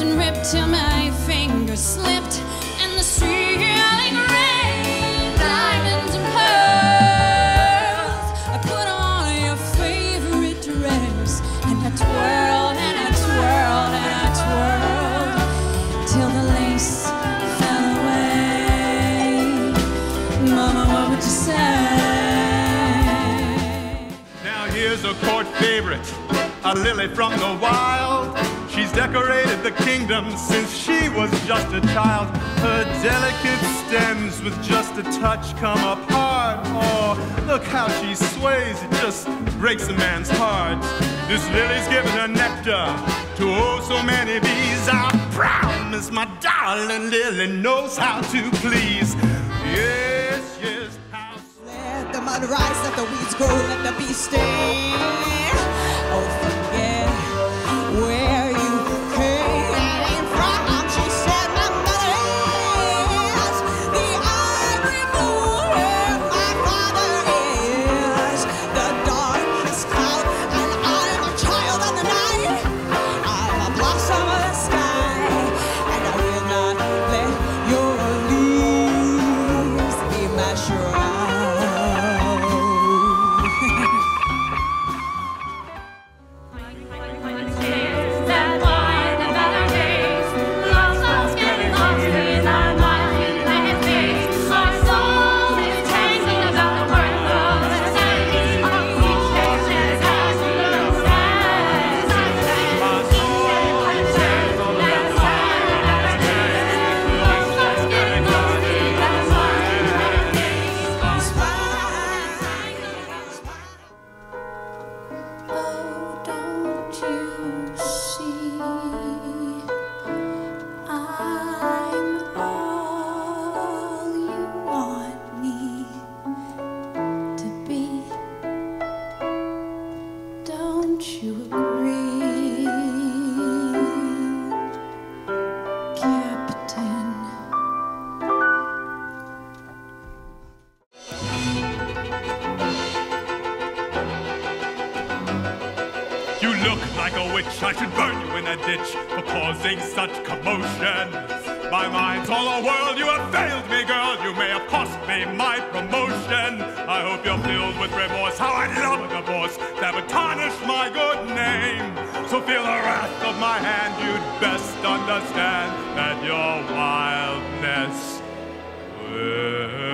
and ripped till my fingers slipped, and the ceiling rained diamonds and pearls. I put on your favorite dress, and I twirled and I twirled and I twirled till the lace fell away. Mama, what would you say? Now here's a court favorite, a lily from the wild. She's decorated the kingdom since she was just a child. Her delicate stems with just a touch come apart. Oh, look how she sways, it just breaks a man's heart. This lily's giving her nectar to oh so many bees. I promise my darling lily knows how to please. Yes, yes, how Let the mud rise, let the weeds grow, let the bees stay. Oh, Don't you agree, Captain? You look like a witch. I should burn you in a ditch for causing such commotion. My mind's all a whirl. You have failed me, girl. You may have cost me my promotion. I hope you're filled with remorse. How I love a divorce that feel the wrath of my hand. You'd best understand that your wildness will